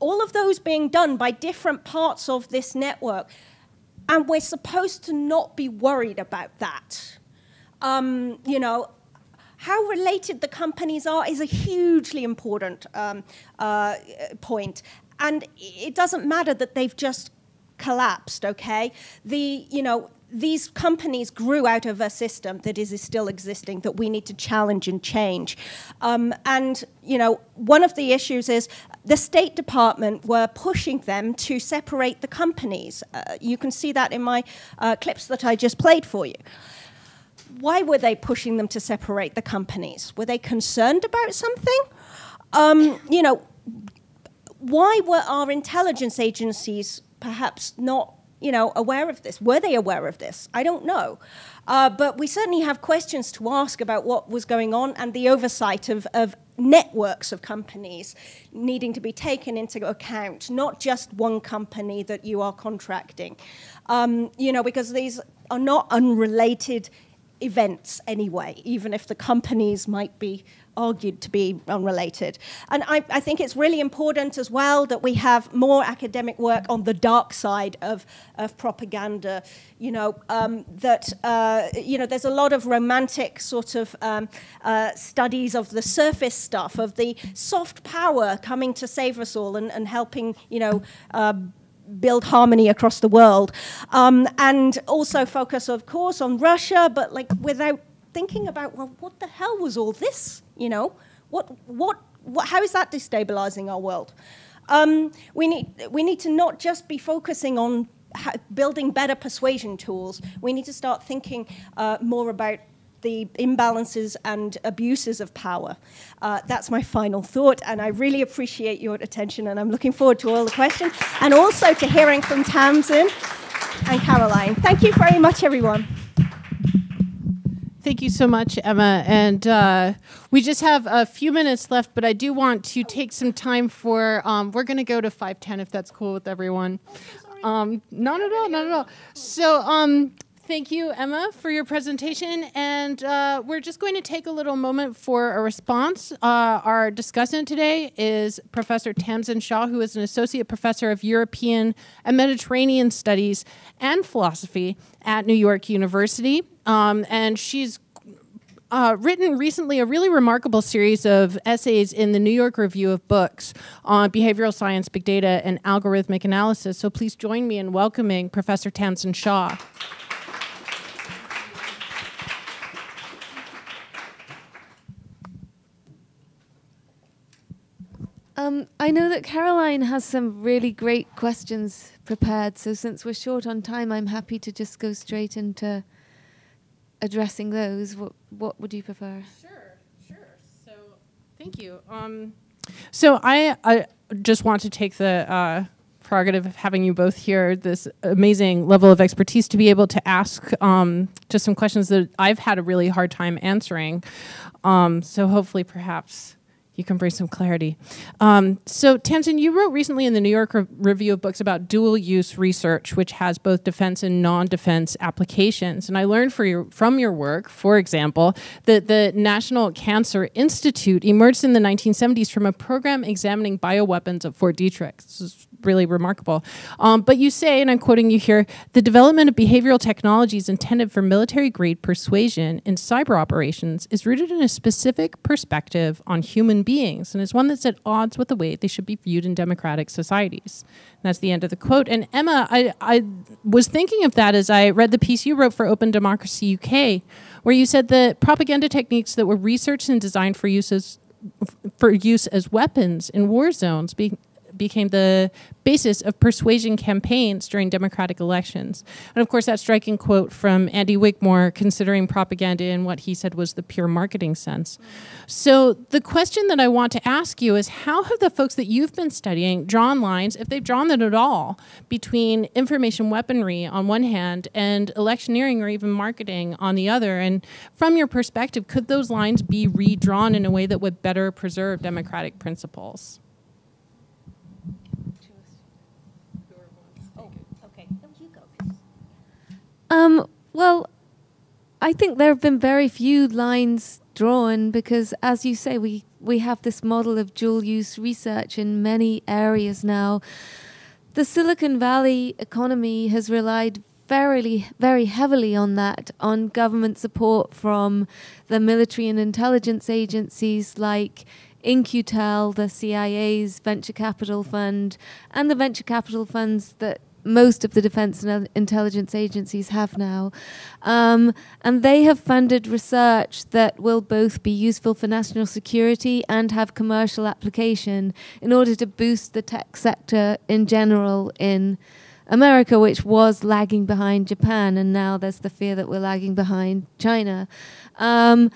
all of those being done by different parts of this network. And we're supposed to not be worried about that. Um, you know, how related the companies are is a hugely important um, uh, point. And it doesn't matter that they've just collapsed, okay? The, you know, these companies grew out of a system that is, is still existing that we need to challenge and change. Um, and, you know, one of the issues is the State Department were pushing them to separate the companies. Uh, you can see that in my uh, clips that I just played for you. Why were they pushing them to separate the companies? Were they concerned about something? Um, you know, why were our intelligence agencies perhaps not you know, aware of this. Were they aware of this? I don't know. Uh, but we certainly have questions to ask about what was going on and the oversight of, of networks of companies needing to be taken into account, not just one company that you are contracting. Um, you know, because these are not unrelated events anyway, even if the companies might be argued to be unrelated. And I, I, think it's really important as well that we have more academic work on the dark side of, of propaganda. You know, um, that, uh, you know, there's a lot of romantic sort of um, uh, studies of the surface stuff, of the soft power coming to save us all and, and helping, you know, uh, build harmony across the world. Um, and also focus, of course, on Russia, but like without thinking about, well, what the hell was all this? You know, what, what, what how is that destabilizing our world? Um, we, need, we need to not just be focusing on building better persuasion tools. We need to start thinking uh, more about the imbalances and abuses of power. Uh, that's my final thought, and I really appreciate your attention, and I'm looking forward to all the questions, and also to hearing from Tamsin and Caroline. Thank you very much, everyone. Thank you so much, Emma. And uh, we just have a few minutes left, but I do want to take some time for. Um, we're going to go to five ten if that's cool with everyone. Um, not at all, not at all. So, um, thank you, Emma, for your presentation. And uh, we're just going to take a little moment for a response. Uh, our discussant today is Professor Tamsin Shaw, who is an associate professor of European and Mediterranean Studies and Philosophy at New York University. Um, and she's uh, written recently a really remarkable series of essays in the New York Review of Books on behavioral science, big data, and algorithmic analysis. So please join me in welcoming Professor Tamsin Shaw. Um, I know that Caroline has some really great questions prepared, so since we're short on time, I'm happy to just go straight into addressing those. What, what would you prefer? Sure, sure. So, thank you. Um, so, I, I just want to take the uh, prerogative of having you both here, this amazing level of expertise, to be able to ask um, just some questions that I've had a really hard time answering. Um, so, hopefully, perhaps you can bring some clarity. Um, so, Tamsin, you wrote recently in the New York Re- Review of Books about dual use research, which has both defense and non defense applications. And I learned your, from your work, for example, that the National Cancer Institute emerged in the 1970s from a program examining bioweapons at Fort Detrick. This is really remarkable. Um, but you say, and I'm quoting you here, the development of behavioral technologies intended for military grade persuasion in cyber operations is rooted in a specific perspective on human beings and is one that's at odds with the way they should be viewed in democratic societies. And that's the end of the quote. And Emma, I, I was thinking of that as I read the piece you wrote for Open Democracy UK, where you said that propaganda techniques that were researched and designed for use as for use as weapons in war zones being became the basis of persuasion campaigns during Democratic elections. And of course, that striking quote from Andy Wigmore, considering propaganda in what he said was the pure marketing sense. So, the question that I want to ask you is how have the folks that you've been studying drawn lines, if they've drawn them at all, between information weaponry on one hand and electioneering or even marketing on the other? And from your perspective, could those lines be redrawn in a way that would better preserve democratic principles? Um, well, I think there have been very few lines drawn because, as you say, we, we have this model of dual use research in many areas now. The Silicon Valley economy has relied very, very heavily on that, on government support from the military and intelligence agencies like In-Q-Tel, the CIA's venture capital fund, and the venture capital funds that most of the defense and intelligence agencies have now. Um, and they have funded research that will both be useful for national security and have commercial application in order to boost the tech sector in general in America, which was lagging behind Japan, and now there's the fear that we're lagging behind China. Um,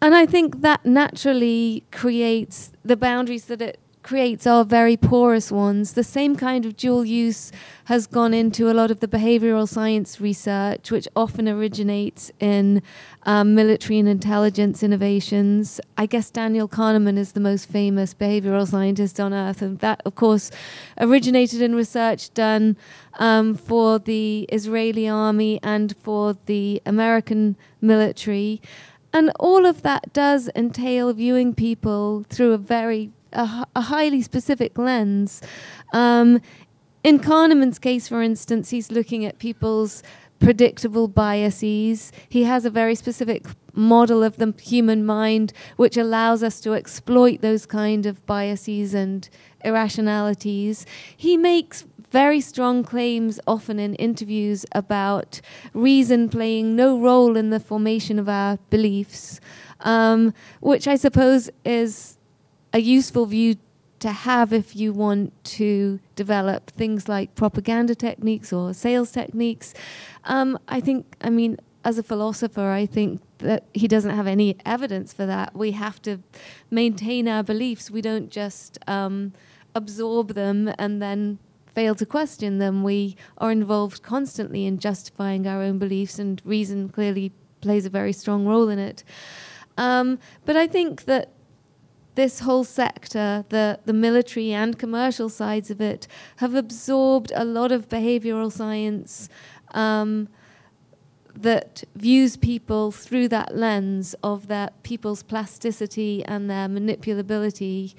and I think that naturally creates the boundaries that it creates are very porous ones. The same kind of dual use has gone into a lot of the behavioral science research, which often originates in um, military and intelligence innovations. I guess Daniel Kahneman is the most famous behavioral scientist on earth, and that, of course, originated in research done um, for the Israeli army and for the American military. And all of that does entail viewing people through a very a, a highly specific lens. Um, in Kahneman's case, for instance, he's looking at people's predictable biases. He has a very specific model of the human mind which allows us to exploit those kind of biases and irrationalities. He makes very strong claims often in interviews about reason playing no role in the formation of our beliefs, um, which I suppose is a useful view to have if you want to develop things like propaganda techniques or sales techniques. Um, I think, I mean, as a philosopher, I think that he doesn't have any evidence for that. We have to maintain our beliefs. We don't just um, absorb them and then fail to question them. We are involved constantly in justifying our own beliefs, and reason clearly plays a very strong role in it. Um, but I think that this whole sector, the, the military and commercial sides of it, have absorbed a lot of behavioral science um, that views people through that lens of their people's plasticity and their manipulability.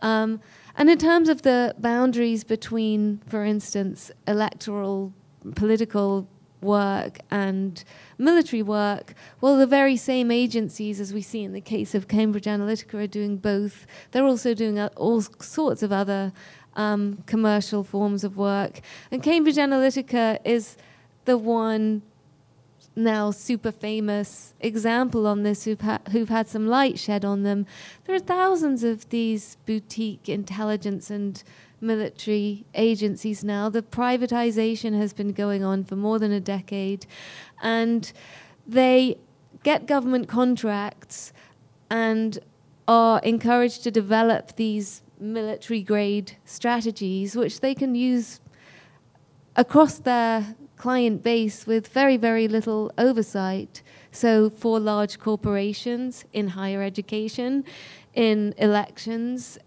Um, and in terms of the boundaries between, for instance, electoral political work and military work, well, the very same agencies, as we see in the case of Cambridge Analytica, are doing both. They're also doing all sorts of other um, commercial forms of work. And Cambridge Analytica is the one now super famous example on this who've, ha- who've had some light shed on them. There are thousands of these boutique intelligence and military agencies now. The privatization has been going on for more than a decade, and they get government contracts and are encouraged to develop these military grade strategies, which they can use across their client base with very, very little oversight. So, for large corporations in higher education, in elections,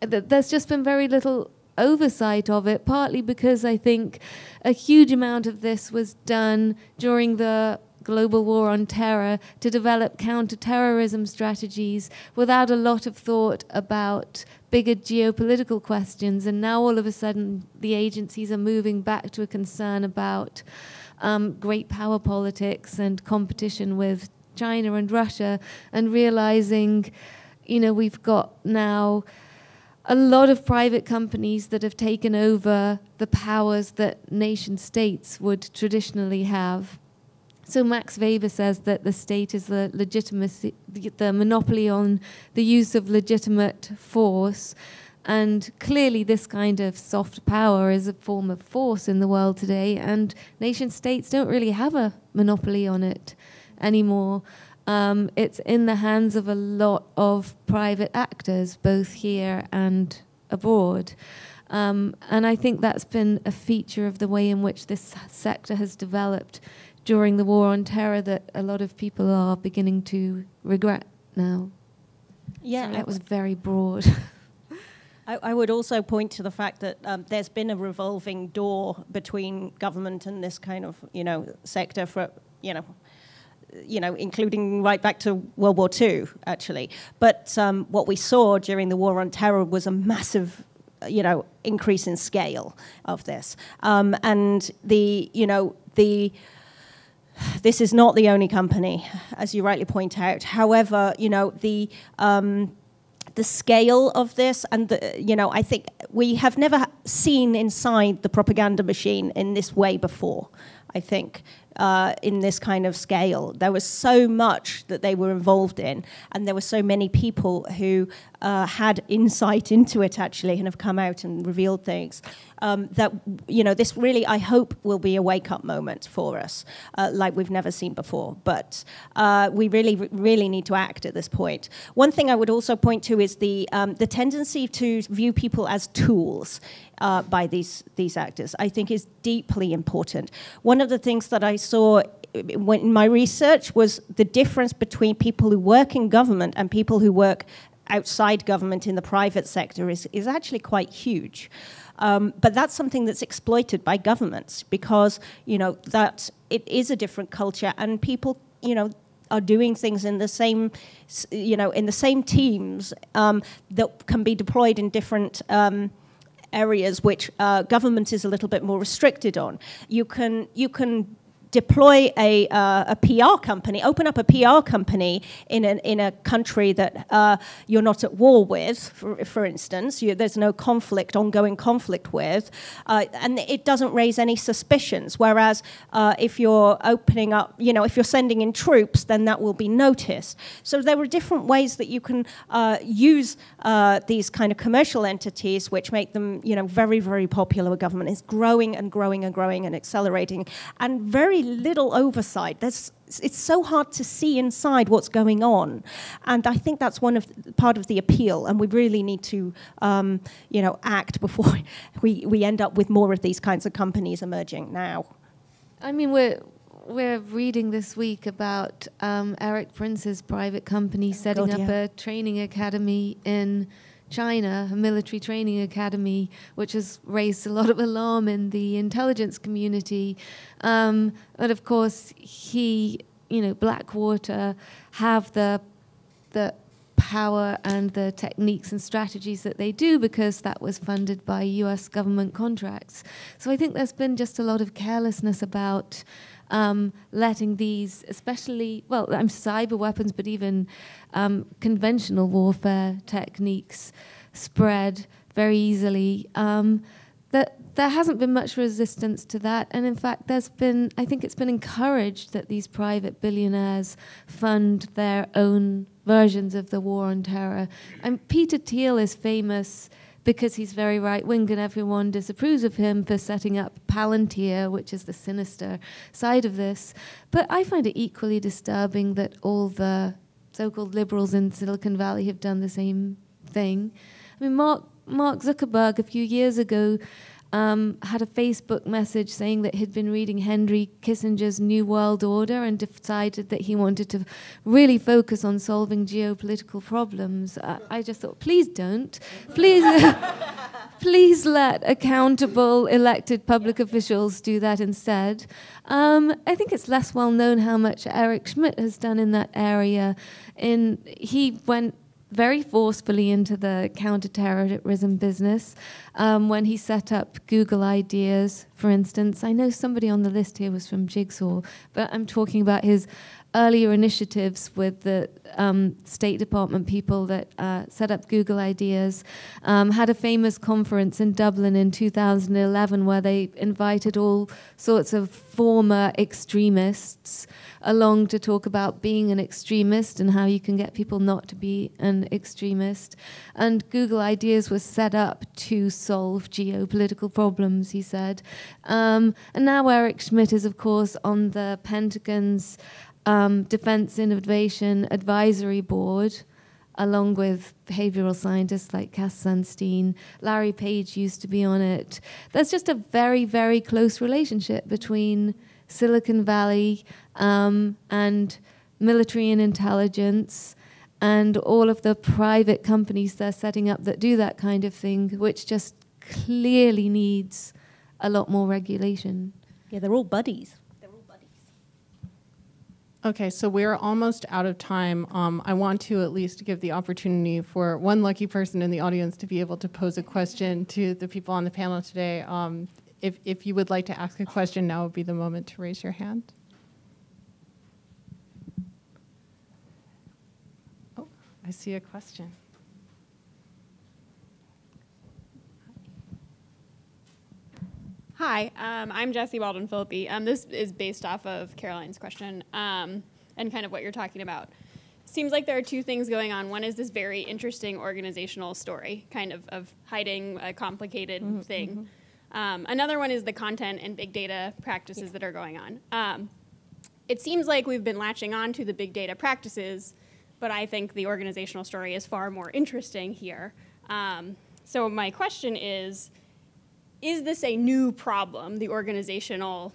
there's just been very little oversight of it, partly because I think a huge amount of this was done during the global war on terror to develop counterterrorism strategies without a lot of thought about bigger geopolitical questions. And now all of a sudden, the agencies are moving back to a concern about um, great power politics and competition with China and Russia, and realizing, you know, we've got now a lot of private companies that have taken over the powers that nation states would traditionally have. So Max Weber says that the state is the legitimacy, the, monopoly on the use of legitimate force, and clearly this kind of soft power is a form of force in the world today, and nation states don't really have a monopoly on it anymore. Um, it's in the hands of a lot of private actors, both here and abroad. Um, and I think that's been a feature of the way in which this sector has developed during the war on terror that a lot of people are beginning to regret now. Yeah, Sorry, that was very broad. I, I, would also point to the fact that um, there's been a revolving door between government and this kind of, you know, sector for, you know, you know, including right back to World War II, actually. But um, what we saw during the war on terror was a massive you know increase in scale of this. Um, and the you know the this is not the only company as you rightly point out. However you know the um, the scale of this and the, you know i think we have never seen inside the propaganda machine in this way before i think uh, in this kind of scale. There was so much that they were involved in, and there were so many people who uh, had insight into it actually and have come out and revealed things. Um, that you know, this really, I hope, will be a wake-up moment for us, uh, like we've never seen before. But uh, we really, really need to act at this point. One thing I would also point to is the um, the tendency to view people as tools uh, by these these actors. I think is deeply important. One of the things that I saw in my research was the difference between people who work in government and people who work outside government in the private sector is, is actually quite huge. Um, but that's something that's exploited by governments because you know that it is a different culture and people you know are doing things in the same you know in the same teams um, that can be deployed in different um, areas which uh, government is a little bit more restricted on. You can you can deploy a, uh, a PR company, open up a PR company in, an, in a country that uh, you're not at war with, for, for instance, you, there's no conflict, ongoing conflict with, uh, and it doesn't raise any suspicions. Whereas uh, if you're opening up, you know, if you're sending in troops, then that will be noticed. So there are different ways that you can uh, use uh, these kind of commercial entities, which make them, you know, very, very popular with government. It's growing and growing and growing and accelerating, and very very little oversight. There's, it's so hard to see inside what's going on, and I think that's one of the, part of the appeal. And we really need to, um, you know, act before we, we end up with more of these kinds of companies emerging now. I mean, we're we're reading this week about um, Erik Prince's private company setting God, up yeah. a training academy in China, a military training academy, which has raised a lot of alarm in the intelligence community. Um, but of course, he, you know, Blackwater have the the power and the techniques and strategies that they do because that was funded by US government contracts. So I think there's been just a lot of carelessness about um, letting these, especially, well, I'm cyber weapons, but even um, conventional warfare techniques spread very easily. Um, that there hasn't been much resistance to that, and in fact, there's been. I think it's been encouraged that these private billionaires fund their own versions of the war on terror. And Peter Thiel is famous because he's very right wing and everyone disapproves of him for setting up Palantir, which is the sinister side of this. But I find it equally disturbing that all the so called liberals in Silicon Valley have done the same thing. I mean, Mark, Mark Zuckerberg a few years ago um, had a Facebook message saying that he'd been reading Henry Kissinger's New World Order and decided that he wanted to really focus on solving geopolitical problems. Uh, I just thought, please don't. Please. Please let accountable elected public officials do that instead. Um, I think it's less well known how much Eric Schmidt has done in that area. In he went very forcefully into the counterterrorism business um, when he set up Google Ideas, for instance. I know somebody on the list here was from Jigsaw, but I'm talking about his earlier initiatives with the um, State Department people that uh, set up Google Ideas. Um, had a famous conference in Dublin in 2011 where they invited all sorts of former extremists along to talk about being an extremist and how you can get people not to be an extremist. And Google Ideas was set up to solve geopolitical problems, he said. Um, and now Eric Schmidt is, of course, on the Pentagon's um, Defense Innovation Advisory Board, along with behavioral scientists like Cass Sunstein. Larry Page used to be on it. There's just a very, very close relationship between Silicon Valley um, and military and intelligence and all of the private companies they're setting up that do that kind of thing, which just clearly needs a lot more regulation. Yeah, they're all buddies. They're all buddies. Okay, so we're almost out of time. Um, I want to at least give the opportunity for one lucky person in the audience to be able to pose a question to the people on the panel today. Um, if, if you would like to ask a question, now would be the moment to raise your hand. Oh, I see a question. Hi, um, I'm Jesse Baldwin Philippi. Um, this is based off of Caroline's question um, and kind of what you're talking about. Seems like there are two things going on. One is this very interesting organizational story, kind of of hiding a complicated Mhm, thing. Um, another one is the content and big data practices that are going on. Um, it seems like we've been latching on to the big data practices, but I think the organizational story is far more interesting here. Um, so my question is, is this a new problem, the organizational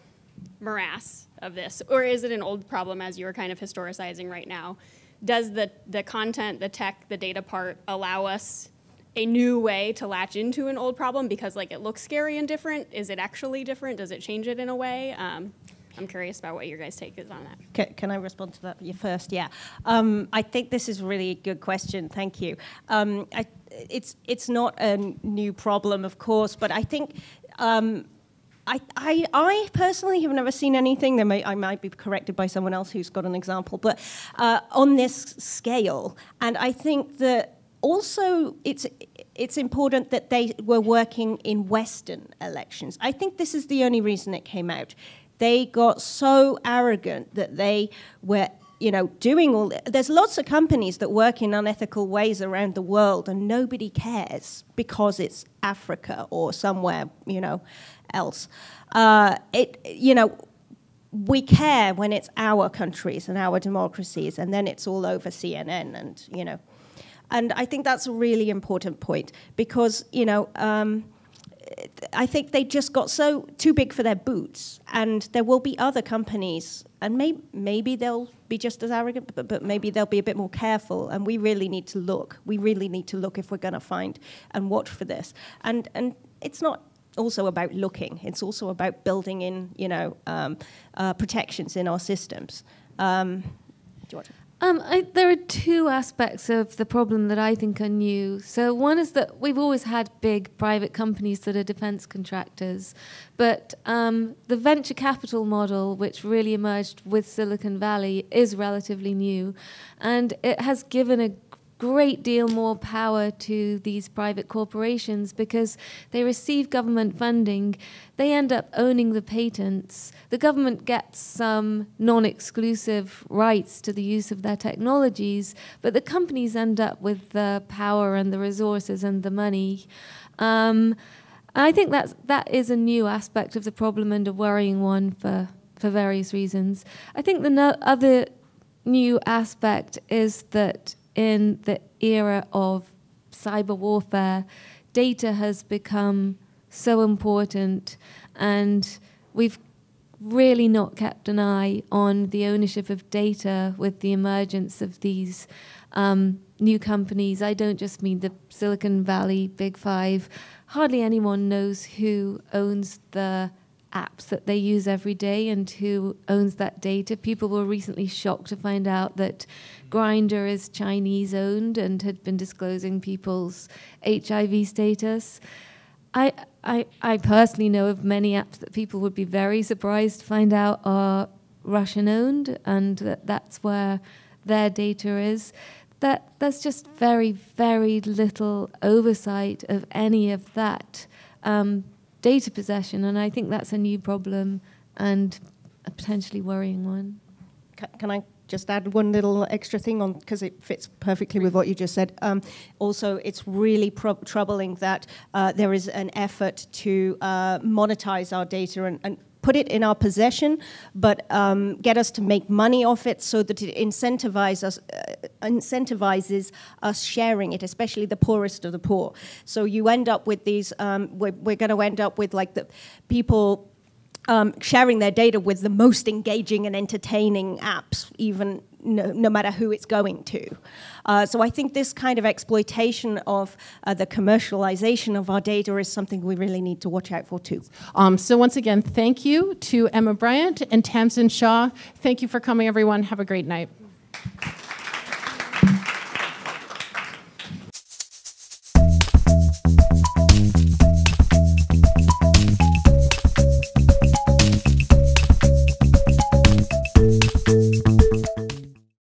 morass of this, or is it an old problem as you are kind of historicizing right now? Does the, the content, the tech, the data part allow us a new way to latch into an old problem because like it looks scary and different? Is it actually different? Does it change it in a way? Um, I'm curious about what your guys' take is on that. Can, can I respond to that first? Yeah. Um, I think this is really a good question. Thank you. Um, I, it's, it's not a new problem, of course, but I think um, I, I, I personally have never seen anything. There may, I might be corrected by someone else who's got an example, but uh, on this scale. And I think that also it's it's important that they were working in Western elections. I think this is the only reason it came out. They got so arrogant that they were you know, doing all. There's lots of companies that work in unethical ways around the world, and nobody cares because it's Africa or somewhere, you know, else. Uh, it, you know, we care when it's our countries and our democracies, and then it's all over CNN, and you know, and I think that's a really important point because you know. Um, I think they just got so too big for their boots, and there will be other companies, and may, maybe they'll be just as arrogant, but, but maybe they'll be a bit more careful. And we really need to look. We really need to look if we're going to find and watch for this. And and it's not also about looking. It's also about building in, you know, um, uh, protections in our systems. Um, do you want to? Um, I, there are two aspects of the problem that I think are new. So, one is that we've always had big private companies that are defense contractors, but um, the venture capital model, which really emerged with Silicon Valley, is relatively new. And it has given a great deal more power to these private corporations because they receive government funding. They end up owning the patents. The government gets some non exclusive rights to the use of their technologies, but the companies end up with the power and the resources and the money. Um, I think that's, that is a new aspect of the problem and a worrying one for, for various reasons. I think the no other new aspect is that in the era of cyber warfare, data has become so important, and we've really not kept an eye on the ownership of data with the emergence of these um, new companies. I don't just mean the Silicon Valley Big Five. Hardly anyone knows who owns the apps that they use every day and who owns that data. People were recently shocked to find out that Grindr is Chinese owned and had been disclosing people's HIV status. I, I, I personally know of many apps that people would be very surprised to find out are Russian owned and that that's where their data is. That, that's just very, very little oversight of any of that. Um, data possession, and I think that's a new problem and a potentially worrying one. Can I just add one little extra thing on because it fits perfectly with what you just said. Um, also, it's really troubling that uh, there is an effort to uh, monetize our data and, and put it in our possession, but um, get us to make money off it so that it incentivizes us, uh, incentivizes us sharing it, especially the poorest of the poor. So you end up with these, um, we're, we're going to end up with like the people um, sharing their data with the most engaging and entertaining apps, even no, no matter who it's going to. Uh, so I think this kind of exploitation of uh, the commercialization of our data is something we really need to watch out for too. Um, so once again, thank you to Emma Briant and Tamsin Shaw. Thank you for coming, everyone. Have a great night.